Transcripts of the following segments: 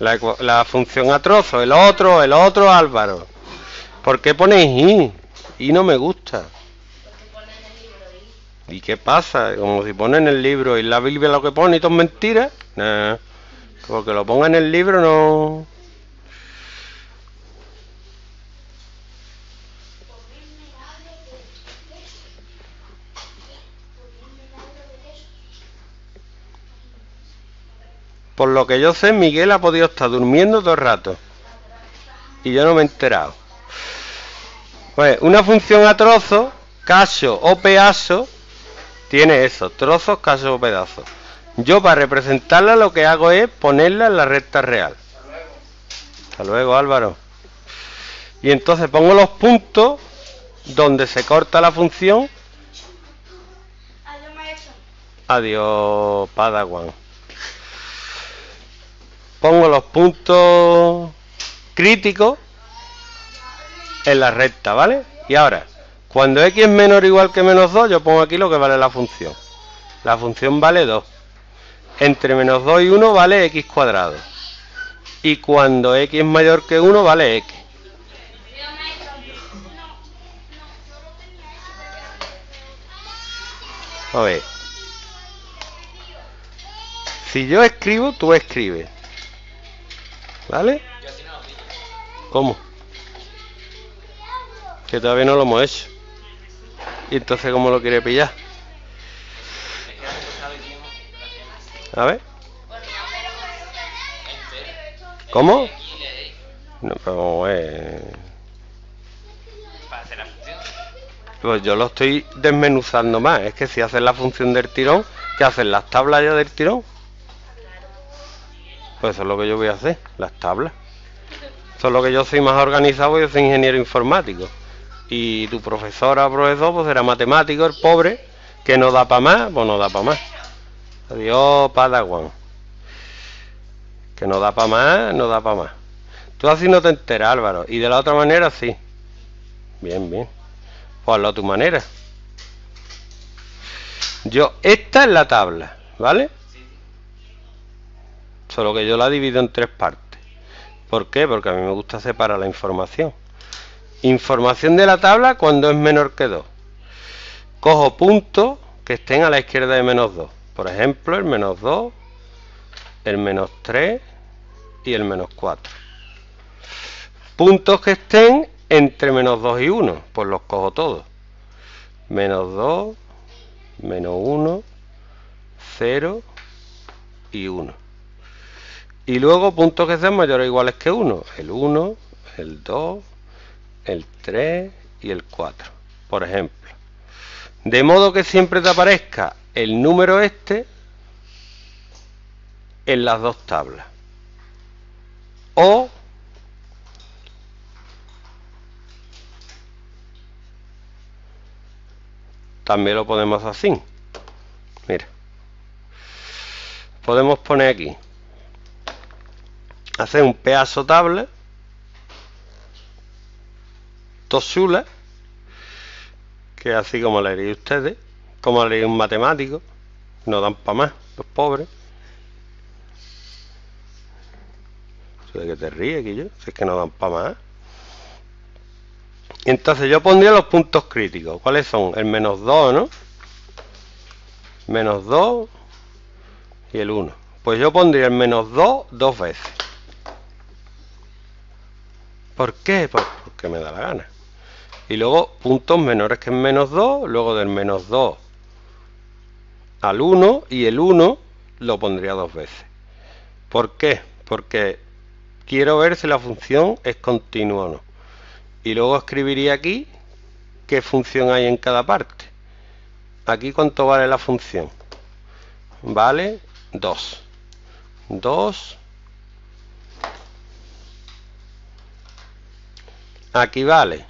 La, la función a el otro, el otro Álvaro. ¿Por qué ponéis i? Y no me gusta. ¿Y qué pasa? Como si en el libro y la Biblia lo que pone y todo es mentira. Nah, porque lo ponga en el libro no. Por lo que yo sé, Miguel ha podido estar durmiendo todo el rato. Y yo no me he enterado. Pues una función a trozos, caso o pedazo, tiene eso, trozos, casos o pedazos. Yo para representarla lo que hago es ponerla en la recta real. Hasta luego, Álvaro. Y entonces pongo los puntos donde se corta la función. Adiós, maestro. Adiós, Padawan. Pongo los puntos críticos en la recta, ¿vale? Y ahora, cuando x es menor o igual que menos 2, yo pongo aquí lo que vale la función. La función vale 2. Entre menos 2 y 1 vale x cuadrado. Y cuando x es mayor que 1 vale x. A ver. Si yo escribo, tú escribes. ¿Vale? ¿Cómo? Que todavía no lo hemos hecho. ¿Y entonces cómo lo quiere pillar? A ver. ¿Cómo? No, pero, eh. Pues yo lo estoy desmenuzando más. Es que si haces la función del tirón, ¿qué hacen? ¿Las tablas ya del tirón? Pues eso es lo que yo voy a hacer, las tablas. Eso es lo que yo soy más organizado, yo soy ingeniero informático. Y tu profesora profesor, pues era matemático, el pobre, que no da para más, pues no da para más. Adiós, Padawan. Que no da para más, no da para más. Tú así no te enteras, Álvaro. Y de la otra manera, sí. Bien, bien. Pues hazlo a tu manera. Yo, esta es la tabla, ¿vale? Solo que yo la divido en tres partes. ¿Por qué? Porque a mí me gusta separar la información. Información de la tabla cuando es menor que 2. Cojo puntos que estén a la izquierda de menos 2. Por ejemplo, el menos 2, el menos 3 y el menos 4. Puntos que estén entre menos 2 y 1, pues los cojo todos. Menos 2, menos 1, 0 y 1. Y luego puntos que sean mayores o iguales que 1. El 1, el 2, el 3 y el 4. Por ejemplo. De modo que siempre te aparezca el número este en las dos tablas. O también lo podemos así. Mira. Podemos poner aquí. Hacer un pedazo tabla. Tosula. Que así como le haréis ustedes. Como le haréis un matemático. No dan para más, los pobres. De que te ríes, que yo. Que no dan para más. Entonces yo pondría los puntos críticos. ¿Cuáles son? El menos 2, ¿no? Menos 2 y el 1. Pues yo pondría el menos 2 dos veces. ¿Por qué? Pues porque me da la gana. Y luego puntos menores que el menos 2, luego del menos 2 al 1 y el 1 lo pondría dos veces. ¿Por qué? Porque quiero ver si la función es continua o no. Y luego escribiría aquí qué función hay en cada parte. Aquí cuánto vale la función. Vale 2. 2. Aquí vale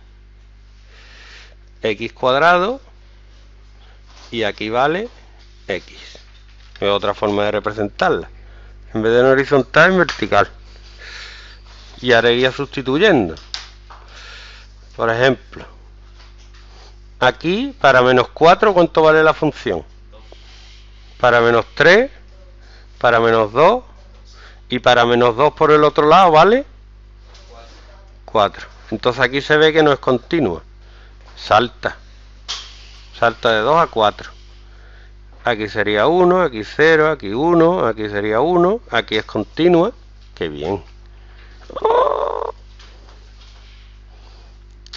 x cuadrado y aquí vale x. Es otra forma de representarla. En vez de en horizontal, en vertical. Y ahora iría sustituyendo. Por ejemplo, aquí para menos 4, ¿cuánto vale la función? Para menos 3, para menos 2 Y para menos 2 por el otro lado, ¿vale? 4. Entonces aquí se ve que no es continua. Salta. Salta de 2 a 4. Aquí sería 1, aquí 0, aquí 1, aquí sería 1, aquí es continua. Qué bien.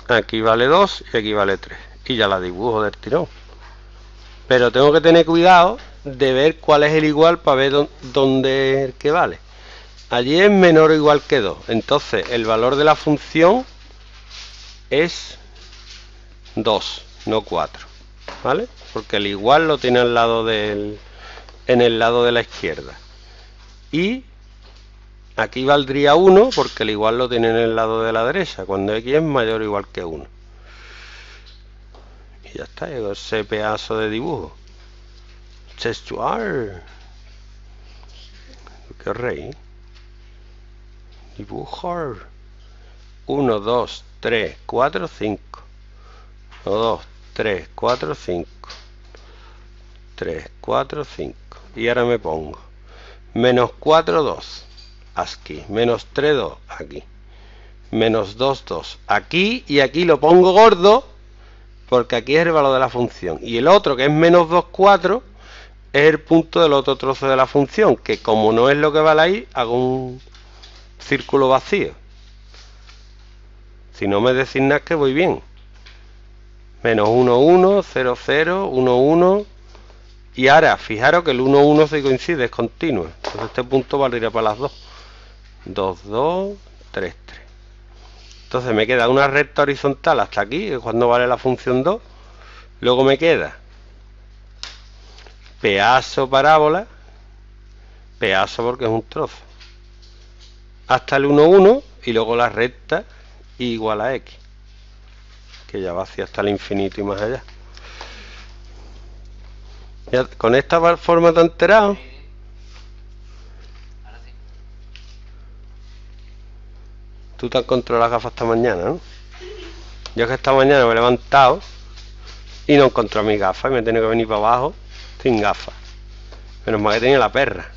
Aquí vale 2 y aquí vale 3. Y ya la dibujo del tirón. Pero tengo que tener cuidado de ver cuál es el igual para ver dó- dónde es el que vale. Allí es menor o igual que 2. Entonces el valor de la función es 2, no 4. ¿Vale? Porque el igual lo tiene al lado del, en el lado de la izquierda. Y aquí valdría 1 porque el igual lo tiene en el lado de la derecha, cuando x es mayor o igual que 1. Y ya está, ese pedazo de dibujo. Gestuar. Qué rey. Dibujar. 1, 2, 3, 4, 5. 1, 2, 3, 4, 5. 3, 4, 5. Y ahora me pongo. Menos 4, 2. Aquí. Menos 3, 2. Aquí. Menos 2, 2. Aquí y aquí lo pongo gordo. Porque aquí es el valor de la función. Y el otro, que es menos 2, 4, es el punto del otro trozo de la función. Que como no es lo que vale ahí, hago un círculo vacío. Si no me decís nada que voy bien. Menos 1, 1, 0, 0, 1, 1. Y ahora, fijaros que el 1, 1 se coincide, es continuo. Entonces este punto valdría para las dos. 2, 2, 3, 3. Entonces me queda una recta horizontal hasta aquí, que es cuando vale la función 2. Luego me queda pedazo parábola. Pedazo porque es un trozo. Hasta el 1, 1 y luego la recta igual a x. Que ya va hacia hasta el infinito y más allá. Ya, con esta forma has enterado. Tú te has encontrado las gafas esta mañana, ¿no? Yo es que esta mañana me he levantado y no encontré mis gafas y me he tenido que venir para abajo sin gafas. Menos mal que tenía la perra.